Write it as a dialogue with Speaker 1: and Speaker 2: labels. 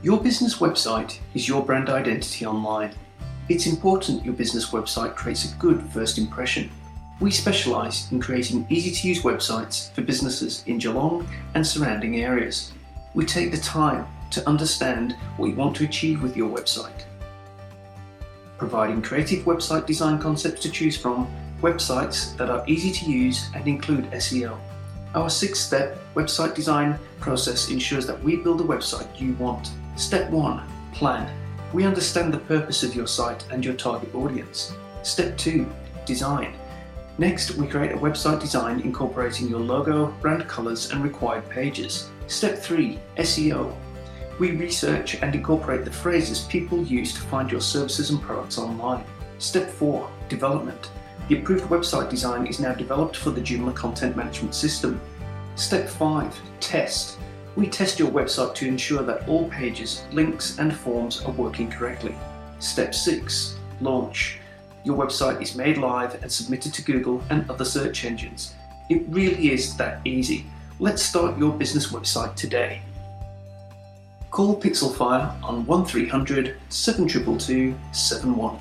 Speaker 1: Your business website is your brand identity online. It's important your business website creates a good first impression. We specialise in creating easy to use websites for businesses in Geelong and surrounding areas. We take the time to understand what you want to achieve with your website. Providing creative website design concepts to choose from, websites that are easy to use and include SEO. Our six step website design process ensures that we build a website you want. Step 1 Plan. We understand the purpose of your site and your target audience. Step 2 Design. Next, we create a website design incorporating your logo, brand colors, and required pages. Step 3 SEO. We research and incorporate the phrases people use to find your services and products online. Step 4 Development. The approved website design is now developed for the Joomla content management system. Step 5 Test. We test your website to ensure that all pages, links, and forms are working correctly. Step 6 Launch. Your website is made live and submitted to Google and other search engines. It really is that easy. Let's start your business website today. Call Pixelfire on 1300 722 71.